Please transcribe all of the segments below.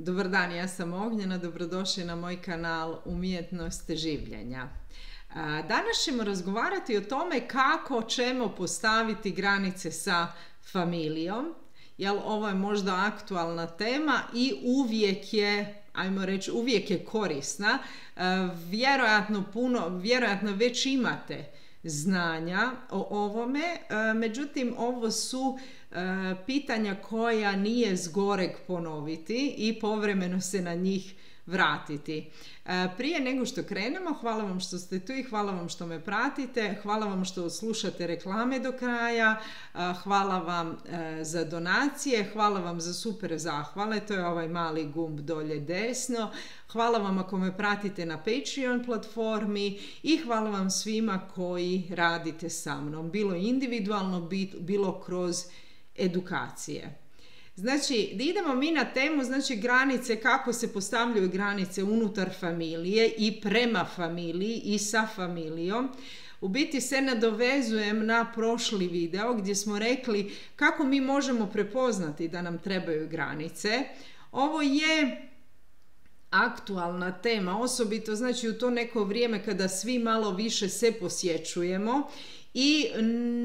Dobar dan, ja sam Ognjena, dobrodošli na moj kanal Umjetnost življenja. Danas ćemo razgovarati o tome kako ćemo postaviti granice sa familijom, jer ovo je možda aktualna tema i uvijek je, ajmo reći, uvijek je korisna. Vjerojatno puno, vjerojatno već imate znanja o ovome, međutim ovo su E, pitanja koja nije zgoreg ponoviti i povremeno se na njih vratiti. E, prije nego što krenemo, hvala vam što ste tu i hvala vam što me pratite, hvala vam što slušate reklame do kraja, e, hvala vam za donacije, hvala vam za super zahvale, to je ovaj mali gumb dolje desno, hvala vam ako me pratite na Patreon platformi i hvala vam svima koji radite sa mnom, bilo individualno, bilo kroz edukacije. Znači, da idemo mi na temu, znači granice, kako se postavljaju granice unutar familije i prema familiji i sa familijom. U biti se nadovezujem na prošli video gdje smo rekli kako mi možemo prepoznati da nam trebaju granice. Ovo je aktualna tema, osobito znači u to neko vrijeme kada svi malo više se posjećujemo i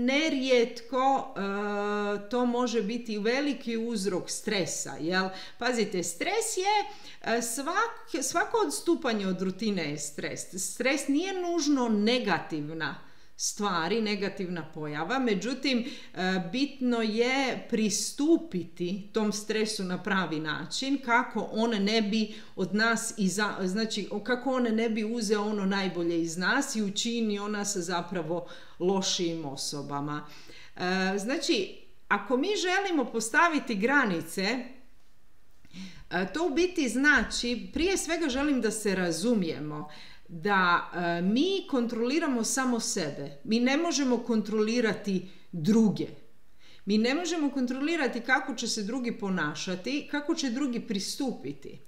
nerijetko e, to može biti veliki uzrok stresa. Jel? Pazite, stres je e, svak, svako odstupanje od rutine je stres. Stres nije nužno negativna stvari, negativna pojava, međutim e, bitno je pristupiti tom stresu na pravi način kako on ne bi od nas, iza, znači kako on ne bi uzeo ono najbolje iz nas i učinio nas zapravo lošim osobama. E, znači, ako mi želimo postaviti granice, e, to u biti znači, prije svega želim da se razumijemo da e, mi kontroliramo samo sebe. Mi ne možemo kontrolirati druge. Mi ne možemo kontrolirati kako će se drugi ponašati, kako će drugi pristupiti.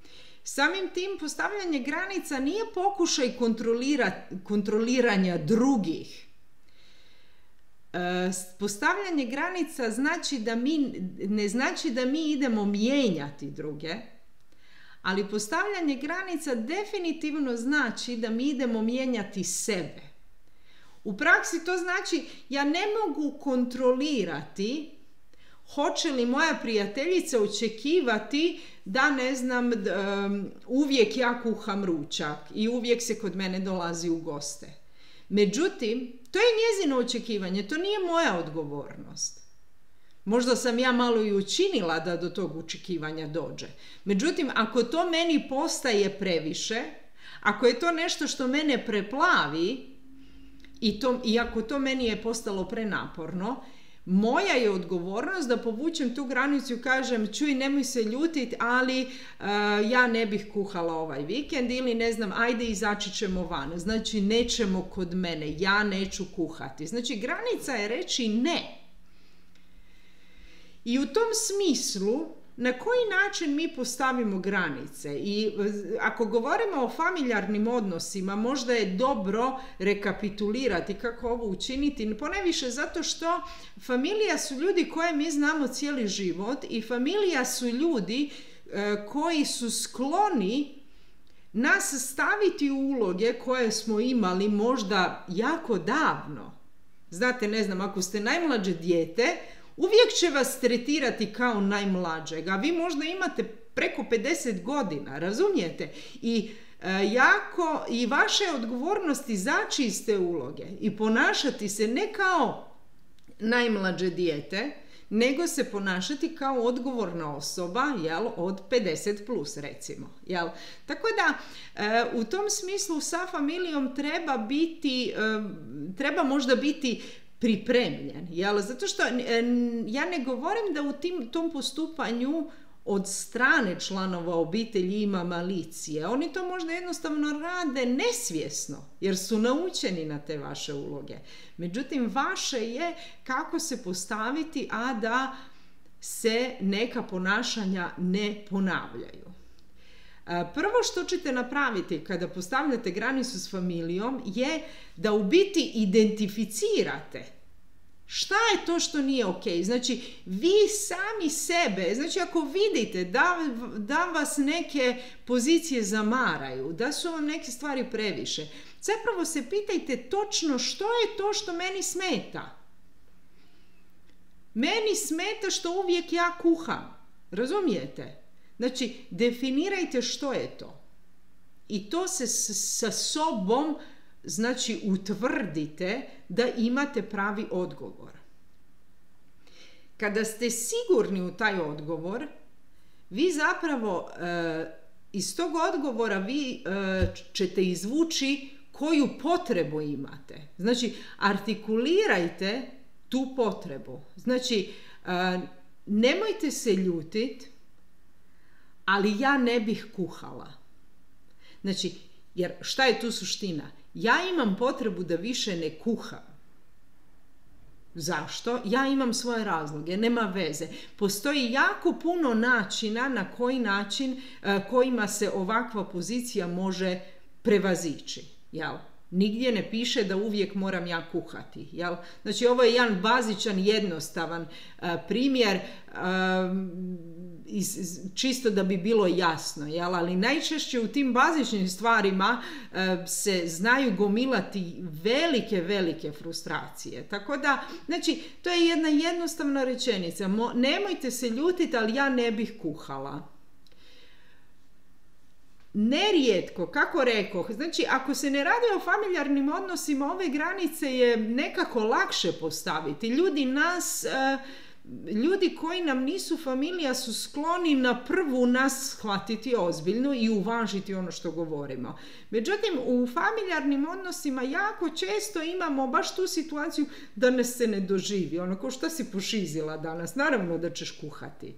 Samim tim postavljanje granica nije pokušaj kontroliranja drugih. E, postavljanje granica znači da mi, ne znači da mi idemo mijenjati druge, ali postavljanje granica definitivno znači da mi idemo mijenjati sebe. U praksi to znači ja ne mogu kontrolirati hoće li moja prijateljica očekivati da ne znam uvijek ja kuham ručak i uvijek se kod mene dolazi u goste. Međutim, to je njezino očekivanje, to nije moja odgovornost. Možda sam ja malo i učinila da do tog očekivanja dođe. Međutim, ako to meni postaje previše, ako je to nešto što mene preplavi i, to, i ako to meni je postalo prenaporno, moja je odgovornost da povučem tu granicu i kažem čuj nemoj se ljutiti, ali e, ja ne bih kuhala ovaj vikend ili ne znam ajde izaći ćemo van. Znači nećemo kod mene, ja neću kuhati. Znači granica je reći ne. I u tom smislu na koji način mi postavimo granice i ako govorimo o familijarnim odnosima možda je dobro rekapitulirati kako ovo učiniti poneviše zato što familija su ljudi koje mi znamo cijeli život i familija su ljudi e, koji su skloni nas staviti u uloge koje smo imali možda jako davno. Znate, ne znam, ako ste najmlađe dijete, uvijek će vas tretirati kao najmlađeg, a vi možda imate preko 50 godina, razumijete? I e, jako i vaše odgovornosti zaći iz te uloge i ponašati se ne kao najmlađe dijete, nego se ponašati kao odgovorna osoba jel, od 50 plus recimo. Jel? Tako da e, u tom smislu sa familijom treba biti, e, treba možda biti pripremljen. Jel? Zato što ja ne govorim da u tim, tom postupanju od strane članova obitelji ima malicije. Oni to možda jednostavno rade nesvjesno jer su naučeni na te vaše uloge. Međutim, vaše je kako se postaviti, a da se neka ponašanja ne ponavljaju. Prvo što ćete napraviti kada postavljate granicu s familijom je da u biti identificirate Šta je to što nije ok? Znači, vi sami sebe, znači ako vidite da, da vas neke pozicije zamaraju, da su vam neke stvari previše, zapravo se pitajte točno što je to što meni smeta. Meni smeta što uvijek ja kuham. Razumijete? Znači, definirajte što je to. I to se sa sobom, znači, utvrdite da imate pravi odgovor. Kada ste sigurni u taj odgovor, vi zapravo e, iz tog odgovora vi e, ćete izvući koju potrebu imate. Znači, artikulirajte tu potrebu. Znači, e, nemojte se ljutiti, ali ja ne bih kuhala. Znači, jer šta je tu suština? Ja imam potrebu da više ne kuham. Zašto? Ja imam svoje razloge, nema veze. Postoji jako puno načina na koji način e, kojima se ovakva pozicija može prevazići. Jel? Nigdje ne piše da uvijek moram ja kuhati. Jel? Znači ovo je jedan bazičan, jednostavan e, primjer. E, čisto da bi bilo jasno, jel? ali najčešće u tim bazičnim stvarima e, se znaju gomilati velike, velike frustracije. Tako da, znači, to je jedna jednostavna rečenica. Mo, nemojte se ljutiti, ali ja ne bih kuhala. Nerijetko, kako rekoh, znači ako se ne radi o familijarnim odnosima, ove granice je nekako lakše postaviti. Ljudi nas... E, ljudi koji nam nisu familija su skloni na prvu nas shvatiti ozbiljno i uvažiti ono što govorimo. Međutim, u familijarnim odnosima jako često imamo baš tu situaciju da nas se ne doživi. Ono, ko što si pošizila danas, naravno da ćeš kuhati.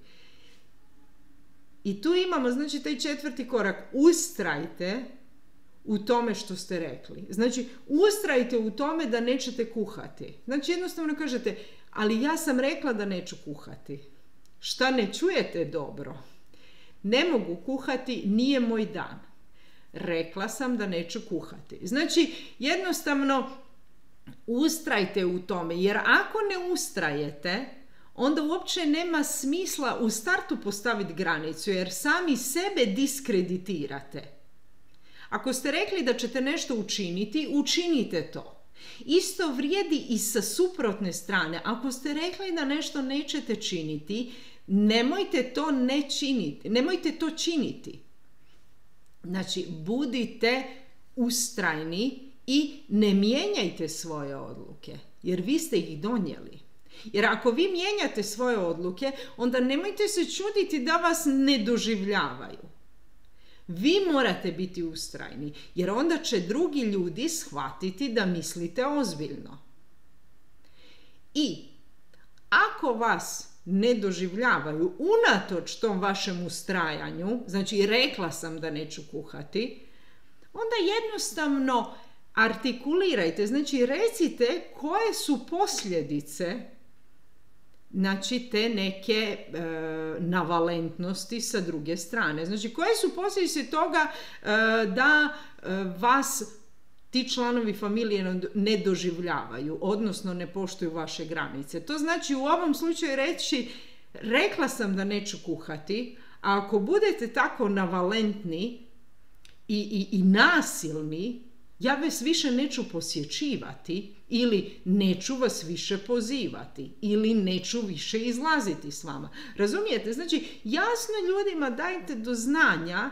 I tu imamo, znači, taj četvrti korak. Ustrajte u tome što ste rekli. Znači, ustrajte u tome da nećete kuhati. Znači, jednostavno kažete, ali ja sam rekla da neću kuhati. Šta ne čujete dobro? Ne mogu kuhati, nije moj dan. Rekla sam da neću kuhati. Znači, jednostavno ustrajte u tome, jer ako ne ustrajete, onda uopće nema smisla u startu postaviti granicu, jer sami sebe diskreditirate. Ako ste rekli da ćete nešto učiniti, učinite to. Isto vrijedi i sa suprotne strane. Ako ste rekli da nešto nećete činiti, nemojte to ne činiti. Nemojte to činiti. Znači, budite ustrajni i ne mijenjajte svoje odluke, jer vi ste ih donijeli. Jer ako vi mijenjate svoje odluke, onda nemojte se čuditi da vas ne doživljavaju. Vi morate biti ustrajni, jer onda će drugi ljudi shvatiti da mislite ozbiljno. I ako vas ne doživljavaju unatoč tom vašem ustrajanju, znači rekla sam da neću kuhati, onda jednostavno artikulirajte, znači recite koje su posljedice znači te neke e, navalentnosti sa druge strane. Znači koje su posljedice toga e, da e, vas ti članovi familije ne doživljavaju, odnosno ne poštuju vaše granice. To znači u ovom slučaju reći rekla sam da neću kuhati, a ako budete tako navalentni i, i, i nasilni, ja vas više neću posjećivati ili neću vas više pozivati ili neću više izlaziti s vama. Razumijete? Znači, jasno ljudima dajte do znanja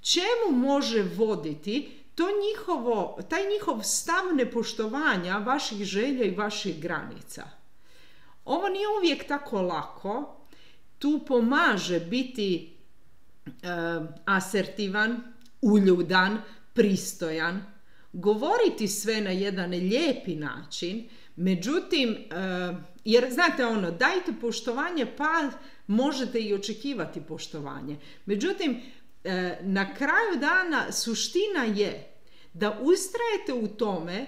čemu može voditi to njihovo, taj njihov stav nepoštovanja vaših želja i vaših granica. Ovo nije uvijek tako lako. Tu pomaže biti e, asertivan, uljudan, pristojan, govoriti sve na jedan lijepi način, međutim, e, jer znate ono, dajte poštovanje pa možete i očekivati poštovanje. Međutim, e, na kraju dana suština je da ustrajete u tome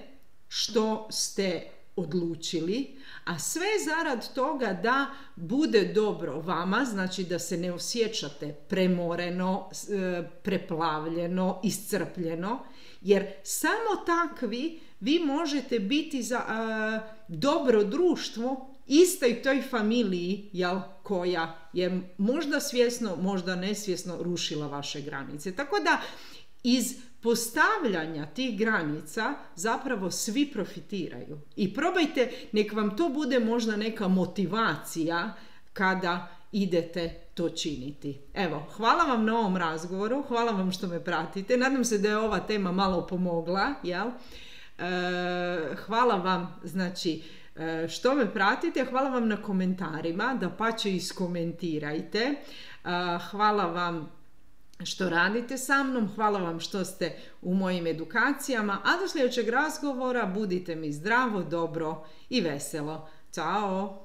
što ste odlučili, a sve zarad toga da bude dobro vama, znači da se ne osjećate premoreno, e, preplavljeno, iscrpljeno, jer samo takvi vi možete biti za dobro društvo istoj toj familiji jel, koja je možda svjesno, možda nesvjesno rušila vaše granice. Tako da iz postavljanja tih granica zapravo svi profitiraju. I probajte, nek vam to bude možda neka motivacija kada idete to činiti. Evo, hvala vam na ovom razgovoru, hvala vam što me pratite. Nadam se da je ova tema malo pomogla, jel? E, hvala vam, znači, e, što me pratite, hvala vam na komentarima, da pa će iskomentirajte. E, hvala vam što radite sa mnom, hvala vam što ste u mojim edukacijama, a do sljedećeg razgovora budite mi zdravo, dobro i veselo. Ćao!